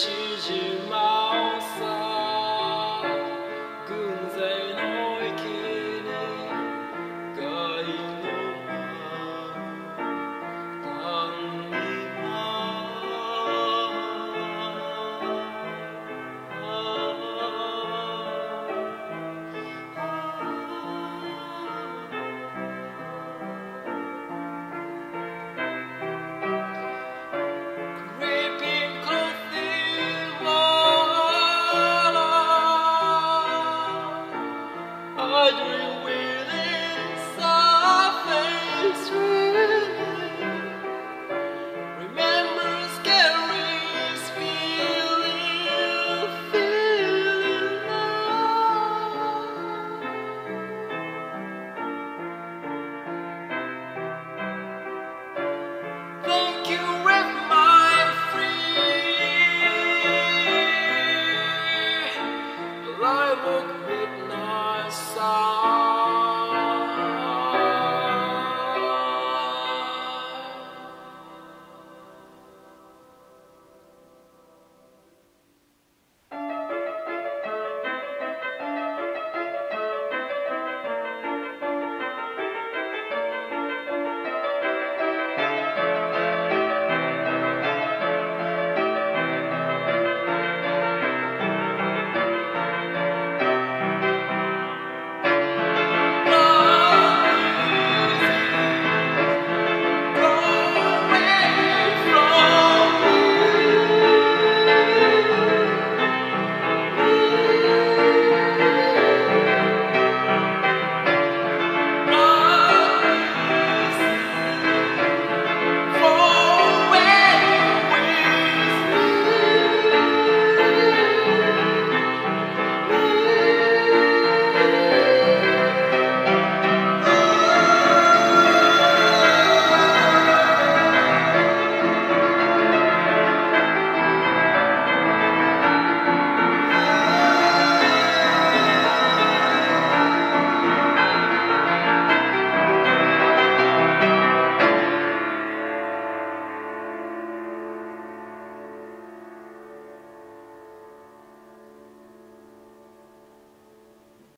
choose you. book written I saw.